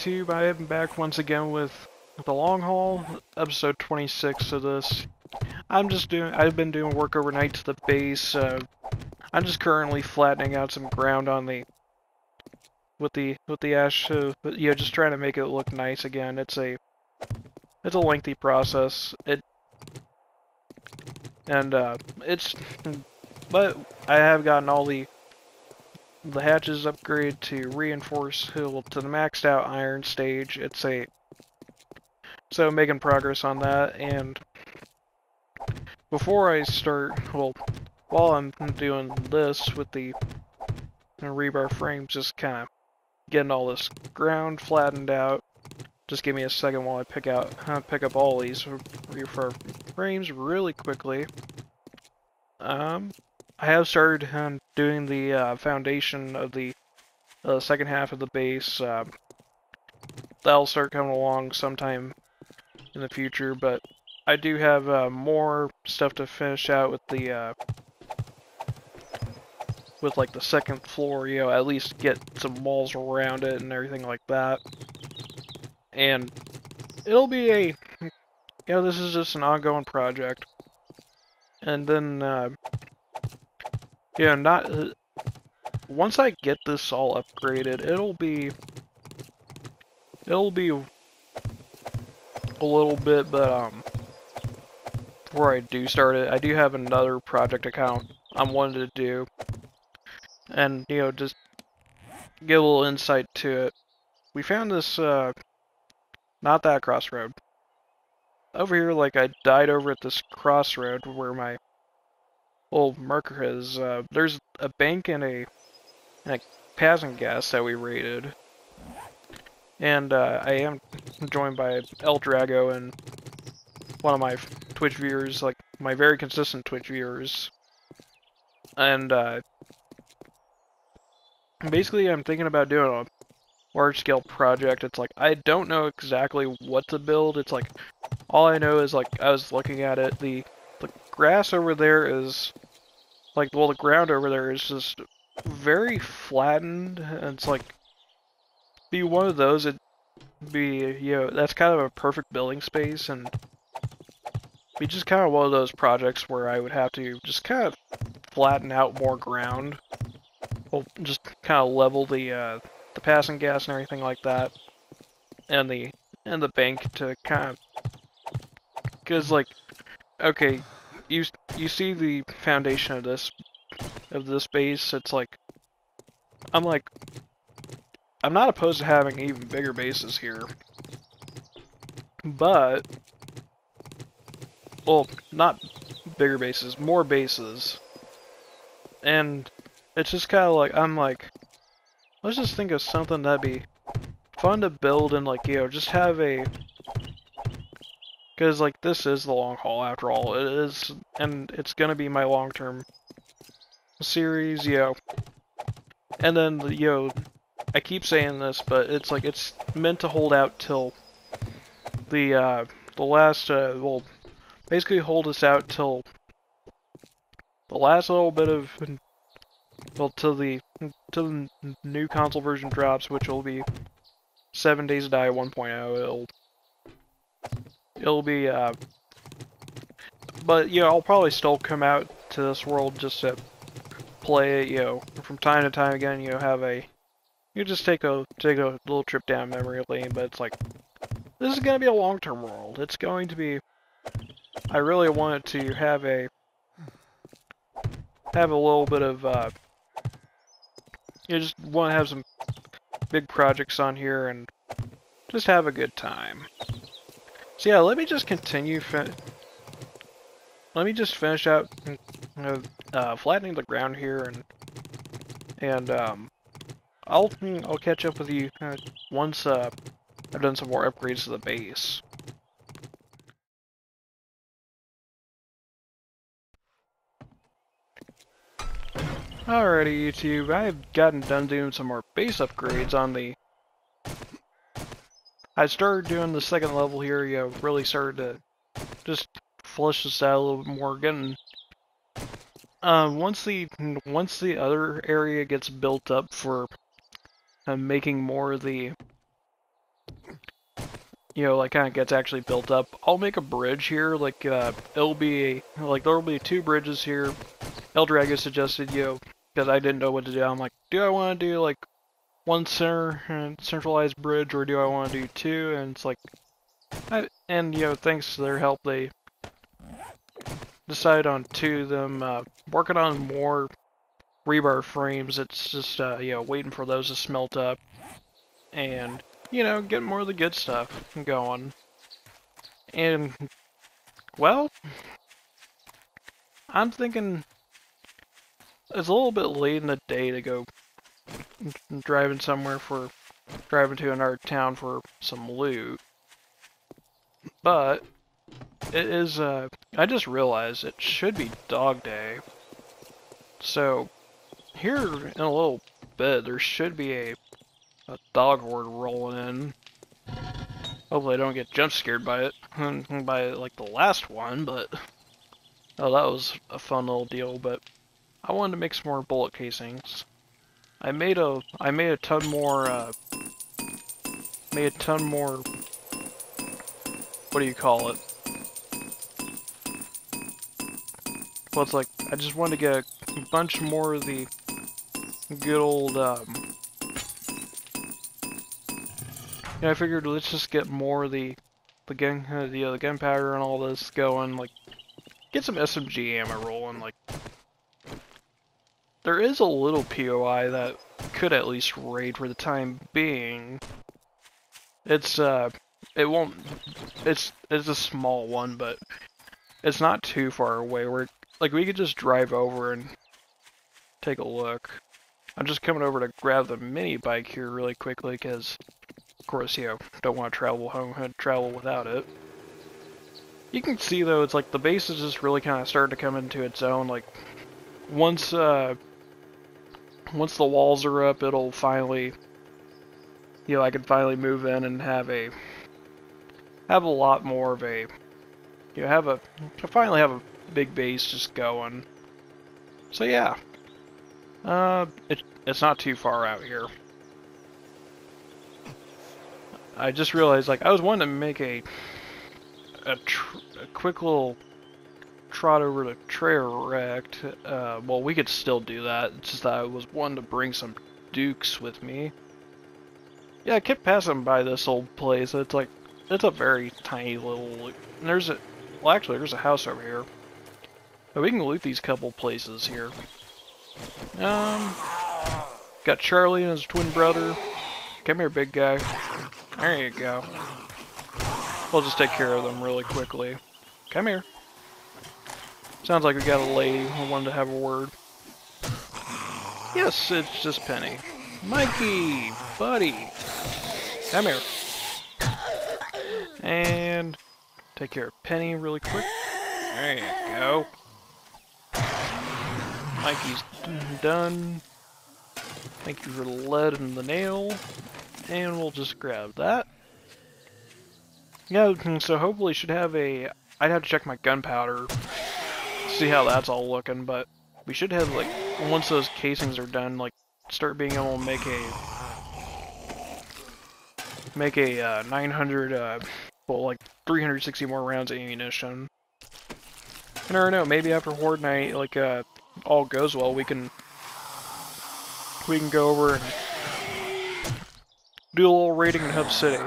YouTube? I am back once again with the long haul, episode 26 of this. I'm just doing, I've been doing work overnight to the base. Uh, I'm just currently flattening out some ground on the, with the, with the ash, so, but, yeah, just trying to make it look nice again. It's a, it's a lengthy process. It, and, uh, it's, but I have gotten all the the hatches upgrade to reinforce hill to the maxed out iron stage. It's a so making progress on that. And before I start well while I'm doing this with the rebar frames just kind of getting all this ground flattened out. Just give me a second while I pick out uh, pick up all these rebar frames really quickly. Um I have started um, doing the uh, foundation of the uh, second half of the base. Uh, that'll start coming along sometime in the future, but I do have uh, more stuff to finish out with the uh, with like the second floor. You know, at least get some walls around it and everything like that. And it'll be a you know this is just an ongoing project. And then uh, yeah, not... Uh, once I get this all upgraded, it'll be... It'll be a little bit, but, um... Before I do start it, I do have another project account I'm wanting to do. And, you know, just give a little insight to it. We found this, uh... Not that crossroad. Over here, like, I died over at this crossroad where my well, marker has, uh, there's a bank and a, and a Pass-n-Gas that we raided. And, uh, I am joined by El Drago and one of my Twitch viewers, like, my very consistent Twitch viewers. And, uh, basically I'm thinking about doing a large-scale project. It's like, I don't know exactly what to build. It's like, all I know is, like, I was looking at it, the the grass over there is like well the ground over there is just very flattened and it's like be one of those it be you know that's kind of a perfect building space and be just kind of one of those projects where I would have to just kind of flatten out more ground. Well just kind of level the uh, the Pass-n-Gas and everything like that and the and the bank to kind of because like okay you you see the foundation of this of this base. It's like I'm like I'm not opposed to having even bigger bases here, but well, not bigger bases, more bases, and it's just kind of like I'm like let's just think of something that'd be fun to build and like you know just have a because, like, this is the long haul after all. It is, and it's gonna be my long-term series, yo. And then, yo, I keep saying this, but it's like, it's meant to hold out till the, uh, the last, uh, well, basically hold us out till the last little bit of, well, till the, till the new console version drops, which will be 7 Days to Die 1.0. It'll it'll be, uh, but, you know, I'll probably still come out to this world just to play it, you know, from time to time again, you know, have a, you just take a, take a little trip down memory lane, but it's like, this is going to be a long-term world. It's going to be, I really want it to have a, have a little bit of, uh, you just want to have some big projects on here and just have a good time. So yeah, let me just continue. let me just finish out uh, uh, flattening the ground here, and and um, I'll I'll catch up with you uh, once uh, I've done some more upgrades to the base. Alrighty, YouTube, I've gotten done doing some more base upgrades on the I started doing the second level here, you know, really started to just flush this out a little bit more, getting um, once the once the other area gets built up for uh, making more of the you know, like kind of gets actually built up, I'll make a bridge here. Like, uh, it'll be like there'll be two bridges here. Eldrago suggested, you know, because I didn't know what to do. I'm like, do I want to do like one center and centralized bridge, or do I want to do two? And it's like, I, and you know, thanks to their help, they decided on two of them. Uh, working on more rebar frames. It's just uh, you know waiting for those to smelt up, and you know get more of the good stuff going. And well, I'm thinking it's a little bit late in the day to go driving somewhere for driving to another town for some loot. But it is uh I just realized it should be dog day. So here in a little bit there should be a a dog horde rolling in. Hopefully I don't get jump scared by it by like the last one, but oh that was a fun little deal, but I wanted to make some more bullet casings. I made a I made a ton more uh, made a ton more what do you call it? Well, it's like I just wanted to get a bunch more of the good old um I figured let's just get more of the the gun uh, the, uh, the gunpowder and all this going like get some SMG ammo rolling like there is a little POI that could at least raid for the time being. It's, uh, it won't, it's, it's a small one, but it's not too far away. We're, like, we could just drive over and take a look. I'm just coming over to grab the mini bike here really quickly, because, of course, you know, don't want to travel home, travel without it. You can see, though, it's like the base is just really kind of starting to come into its own, like, once, uh, once the walls are up, it'll finally, you know, I can finally move in and have a, have a lot more of a, you know, have a, finally have a big base just going. So yeah, uh, it, it's not too far out here. I just realized, like, I was wanting to make a, a, a quick little trot over to Trader Rekt. Uh, well, we could still do that. It's just that I was wanting to bring some dukes with me. Yeah, I kept passing by this old place. It's like, it's a very tiny little... There's a... Well, actually, there's a house over here. But we can loot these couple places here. Um... Got Charlie and his twin brother. Come here, big guy. There you go. We'll just take care of them really quickly. Come here. Sounds like we got a lady who wanted to have a word. Yes, it's just Penny. Mikey, buddy, come here. And take care of Penny really quick. There you go. Mikey's done. Thank you for the lead and the nail. And we'll just grab that. Yeah, so hopefully should have a... I'd have to check my gunpowder see how that's all looking, but we should have, like, once those casings are done, like, start being able to make a, make a, uh, 900, uh, well, like, 360 more rounds of ammunition. I don't know, maybe after Horde Night, like, uh, all goes well, we can, we can go over and do a little raiding in Hub City.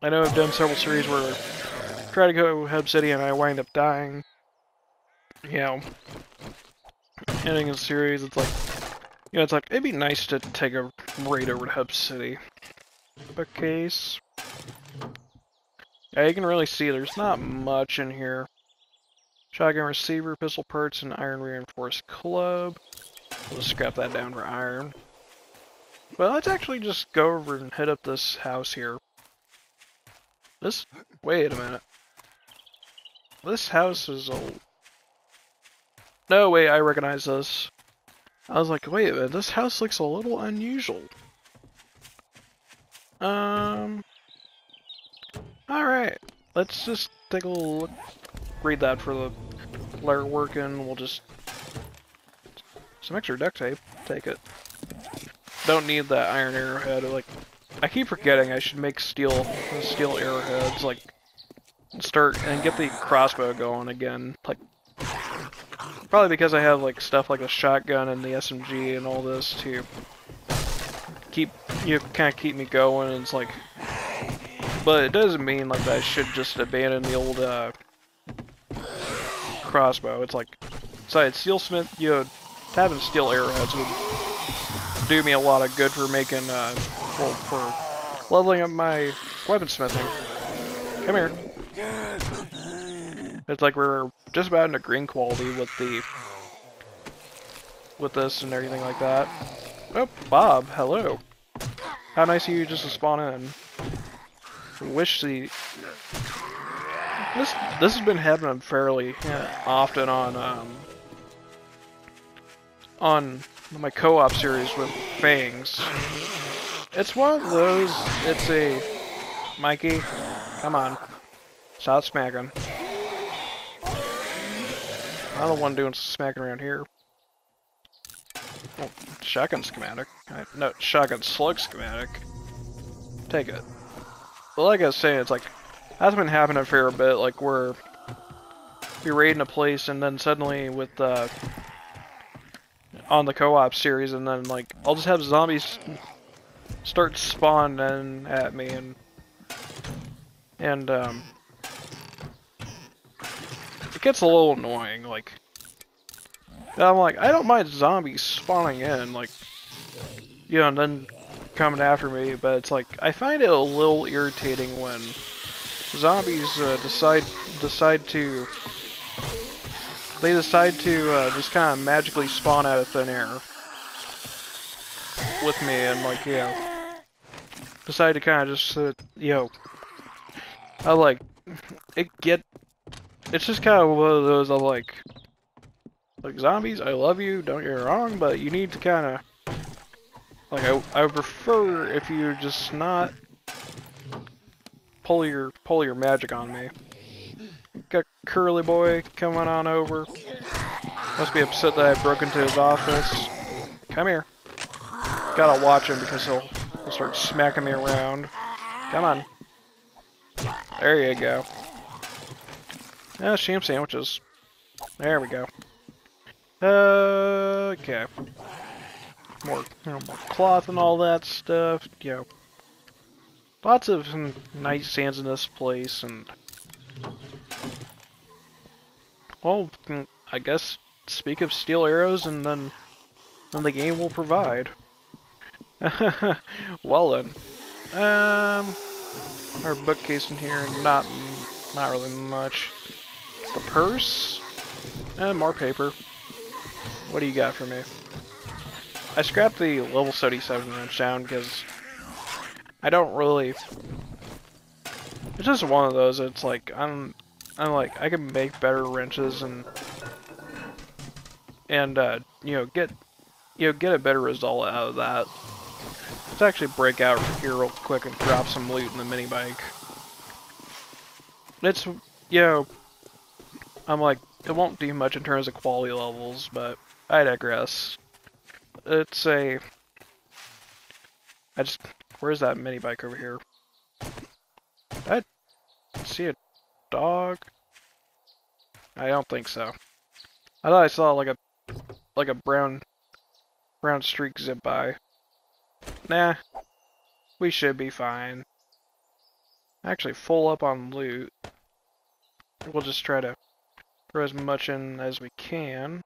I know I've done several series where I try to go Hub City and I wind up dying you know, ending a series, it's like, you know, it's like, it'd be nice to take a raid over to Hub City. Bookcase. Yeah, you can really see there's not much in here. Shotgun receiver, pistol parts, and iron reinforced club. We'll scrap that down for iron. Well, let's actually just go over and hit up this house here. This, wait a minute. This house is a no, wait, I recognize this. I was like, wait this house looks a little unusual. Um... Alright, let's just take a look, read that for the layer working, we'll just... Some extra duct tape, take it. Don't need that iron arrowhead, like, I keep forgetting I should make steel steel arrowheads, like start and get the crossbow going again. Like probably because I have like stuff like the shotgun and the SMG and all this to keep you know, kind of keep me going. And it's like, but it doesn't mean like I should just abandon the old uh, crossbow. It's like, besides steelsmith, you know, having steel arrowheads would do me a lot of good for making uh, well, for leveling up my weaponsmithing. Come here. It's like we're just about into green quality with the with this and everything like that. Oh, Bob, hello. How nice of you just to spawn in. Wish the this this has been happening fairly often on um, on my co-op series with Fangs. It's one of those. It's a Mikey. Come on, stop smacking. I'm the one doing smacking around here. Shotgun schematic. No, shotgun slug schematic. Take it. But like I was saying, it's like, that's been happening for a fair bit, like we're be raiding a place and then suddenly with uh on the co-op series and then like I'll just have zombies start spawning at me and and um it gets a little annoying, like, I'm like, I don't mind zombies spawning in, like, you know, and then coming after me, but it's like, I find it a little irritating when zombies uh, decide, decide to, they decide to uh, just kind of magically spawn out of thin air with me, and like, know, decide to kind of just, uh, you know, I like, it get it's just kind of one of those of like, like zombies. I love you, don't get me wrong, but you need to kind of, like, I I prefer if you just not pull your pull your magic on me. Got curly boy coming on over. Must be upset that I broke into his office. Come here. Gotta watch him because he'll, he'll start smacking me around. Come on. There you go. Ah, sham sandwiches. There we go. Uh, okay. More, you know, more cloth and all that stuff. Know, lots of nice sands in this place, and well, mm, I guess speak of steel arrows, and then then the game will provide. well then, um, our bookcase in here, not not really much. The purse? And more paper. What do you got for me? I scrapped the level 77 wrench down because I don't really... It's just one of those, it's like, I'm, I'm like, I can make better wrenches and, and, uh, you know, get, you know, get a better result out of that. Let's actually break out here real quick and drop some loot in the mini bike. It's, you know, I'm like, it won't do much in terms of quality levels, but I digress. It's a... I just... Where's that mini bike over here? I see a dog? I don't think so. I thought I saw like a like a brown brown streak zip by. Nah. We should be fine. Actually full up on loot. We'll just try to throw as much in as we can.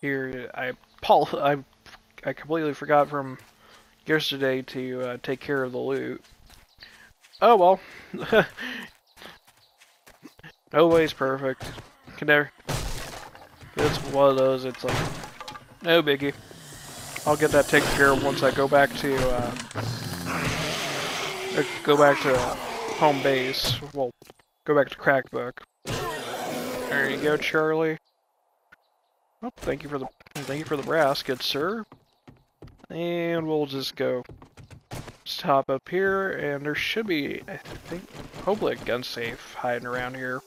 Here, I Paul, I, I completely forgot from yesterday to uh, take care of the loot. Oh well. Always perfect. Can never. It's one of those. It's like no biggie. I'll get that taken care of once I go back to uh, go back to home base. Well, go back to Crackbook. There you go, Charlie. Well, thank you for the thank you for the brass, good sir. And we'll just go stop up here, and there should be, I think, hopefully a gun safe hiding around here.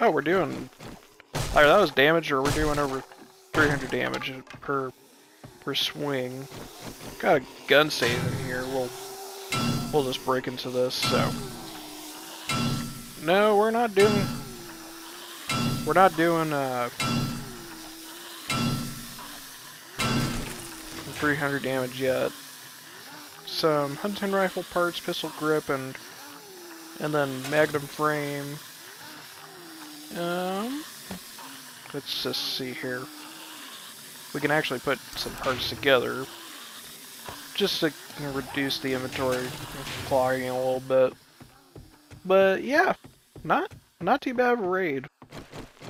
Oh, we're doing... Either that was damage, or we're doing over 300 damage per per swing. Got a gun safe in here. We'll we'll just break into this. So no, we're not doing. We're not doing uh 300 damage yet. Some hunting rifle parts, pistol grip, and and then magnum frame. Um, let's just see here. We can actually put some parts together, just to reduce the inventory clogging a little bit. But yeah, not not too bad of a raid.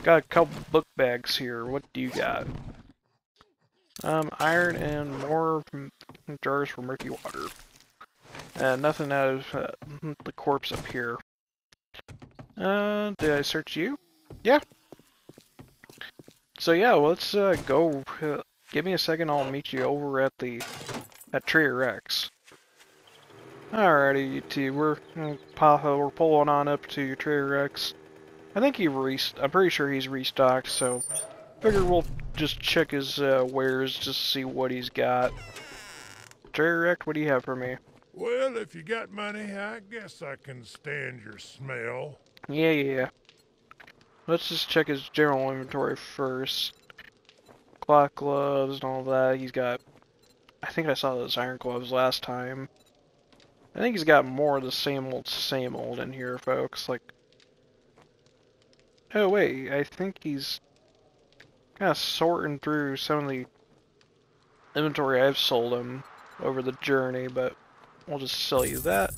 Got a couple book bags here. What do you got? Um, iron and more jars for murky water. And nothing out of uh, the corpse up here. Uh, did I search you? Yeah. So yeah, well, let's uh, go. Uh, give me a second. I'll meet you over at the at Trader Rekt. Alrighty, T. We're uh, we're pulling on up to Rekt. I think he re. I'm pretty sure he's restocked. So, figure we'll just check his uh, wares just to see what he's got. Rekt, what do you have for me? Well, if you got money, I guess I can stand your smell. Yeah, yeah. Let's just check his general inventory first. Clock gloves and all that. He's got... I think I saw those iron gloves last time. I think he's got more of the same old, same old in here, folks. Like... Oh, wait. I think he's kind of sorting through some of the inventory I've sold him over the journey, but we'll just sell you that.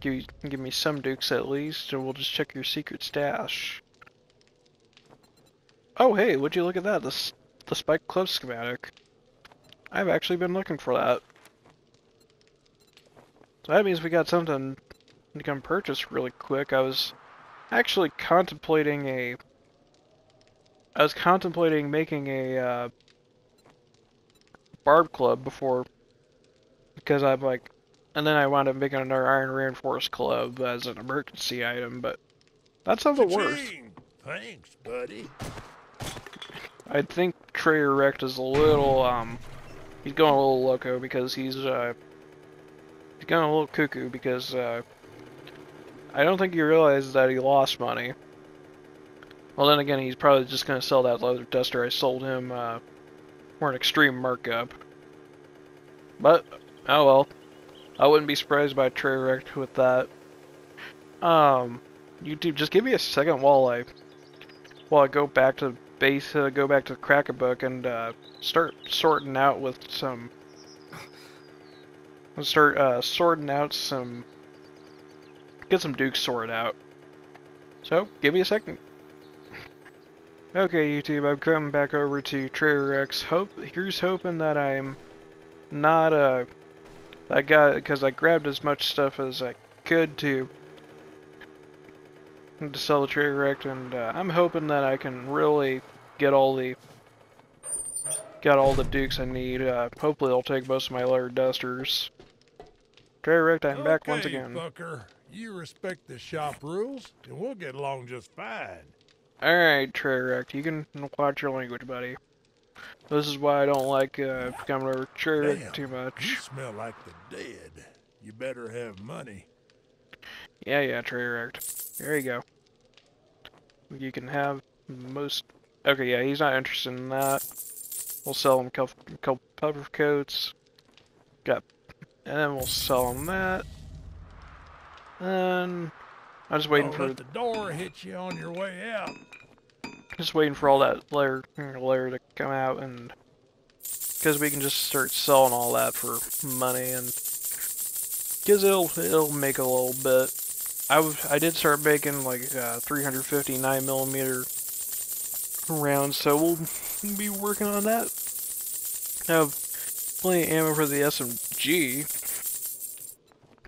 Give, you, give me some dukes at least, and we'll just check your secret stash. Oh, hey, would you look at that? The, the Spike Club schematic. I've actually been looking for that. So that means we got something to come purchase really quick. I was actually contemplating a... I was contemplating making a uh, barb club before because I'm like, and then I wound up making another iron reinforced club as an emergency item, but that's not the worst. Thanks, buddy. I think Trader Rekt is a little, um, he's going a little loco because he's, uh, he's going a little cuckoo because, uh, I don't think he realizes that he lost money. Well, then again, he's probably just going to sell that leather duster I sold him, uh, for an extreme markup. But, oh well. I wouldn't be surprised by a Rekt with that. Um, YouTube, just give me a second while I, while I go back to the base, uh, go back to the book and, uh, start sorting out with some, start, uh, sorting out some, get some dukes sorted out. So, give me a second. Okay, YouTube, I'm coming back over to Trader Rekt. Hope here's hoping that I'm not uh I got because I grabbed as much stuff as I could to to sell the Trader Rekt, and uh, I'm hoping that I can really get all the got all the dukes I need. Uh, hopefully, they'll take most of my leather dusters. Rekt, I'm okay, back once again. Fucker. You respect the shop rules, and we'll get along just fine. Alright, Trader Rekt, you can watch your language, buddy. This is why I don't like uh, coming over Trader Rekt too much. You smell like the dead. You better have money. Yeah, yeah, Trader Rekt. There you go. You can have most... Okay, yeah, he's not interested in that. We'll sell them a couple, couple puffer coats. Got... And then we'll sell them that. And I'm just waiting Don't for let the door hit you on your way out. Just waiting for all that layer layer to come out and because we can just start selling all that for money and because it'll it'll make a little bit. I I did start making like uh, 359 millimeter rounds, so we'll be working on that. I have plenty of ammo for the SMG.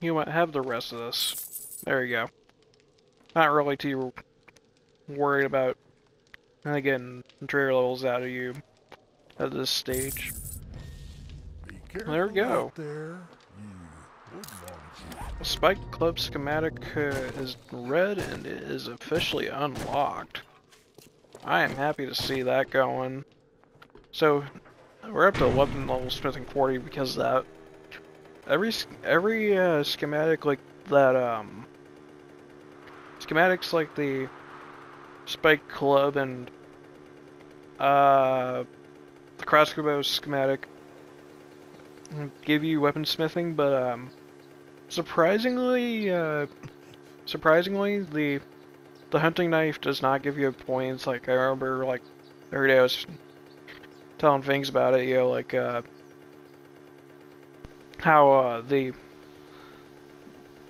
You might have the rest of this. There you go not really too worried about getting trigger levels out of you at this stage. There we go. There. Spike Club schematic uh, is red and it is officially unlocked. I am happy to see that going. So, we're up to weapon level smithing 40 because that. Every every uh, schematic like that um schematics like the Spike Club and uh the crossbow schematic give you weaponsmithing, but um surprisingly uh surprisingly the the hunting knife does not give you points. Like I remember like every day I was telling things about it, you know, like uh how uh the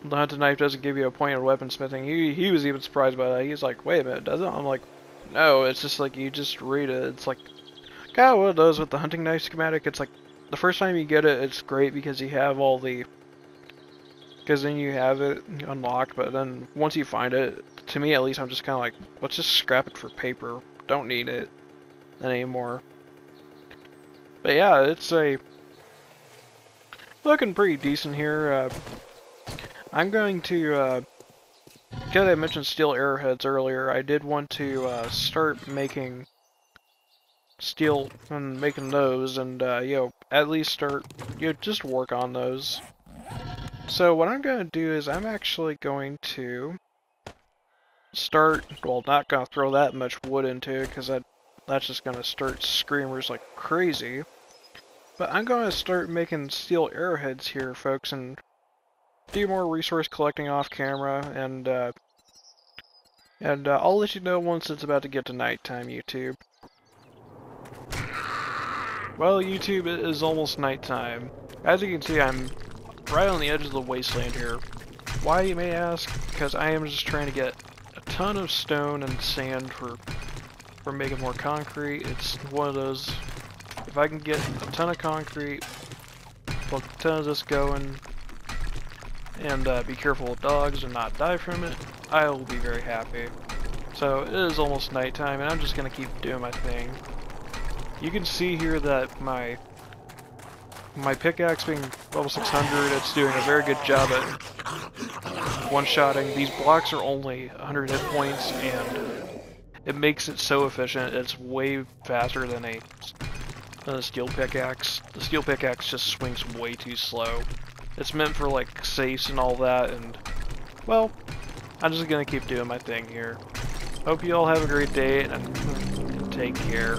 the hunting knife doesn't give you a point in weaponsmithing. He he was even surprised by that. He's like, wait a minute, doesn't? I'm like, no, it's just like you just read it. It's like kind of what it does with the hunting knife schematic. It's like the first time you get it, it's great because you have all the because then you have it unlocked. But then once you find it, to me at least, I'm just kind of like, let's just scrap it for paper. Don't need it anymore. But yeah, it's a looking pretty decent here. Uh, I'm going to, uh, I mentioned steel arrowheads earlier, I did want to uh, start making steel and making those, and uh, you know, at least start, you know, just work on those. So what I'm going to do is I'm actually going to start, well, not to throw that much wood into it, because that, that's just to start screamers like crazy. But I'm to start making steel arrowheads here, folks, and do more resource collecting off camera, and uh, and uh, I'll let you know once it's about to get to nighttime, YouTube. Well, YouTube, it is almost nighttime. As you can see, I'm right on the edge of the wasteland here. Why, you may ask? Because I am just trying to get ton of stone and sand for, for making more concrete. It's one of those, if I can get a ton of concrete, put a ton of this going, and uh, be careful with dogs and not die from it, I will be very happy. So it is almost nighttime and I'm just going to keep doing my thing. You can see here that my my pickaxe being level 600, it's doing a very good job at one-shotting. These blocks are only 100 hit points and it makes it so efficient. It's way faster than a, than a steel pickaxe. The steel pickaxe just swings way too slow. It's meant for like safes and all that, and well, I'm just gonna keep doing my thing here. Hope you all have a great day and take care.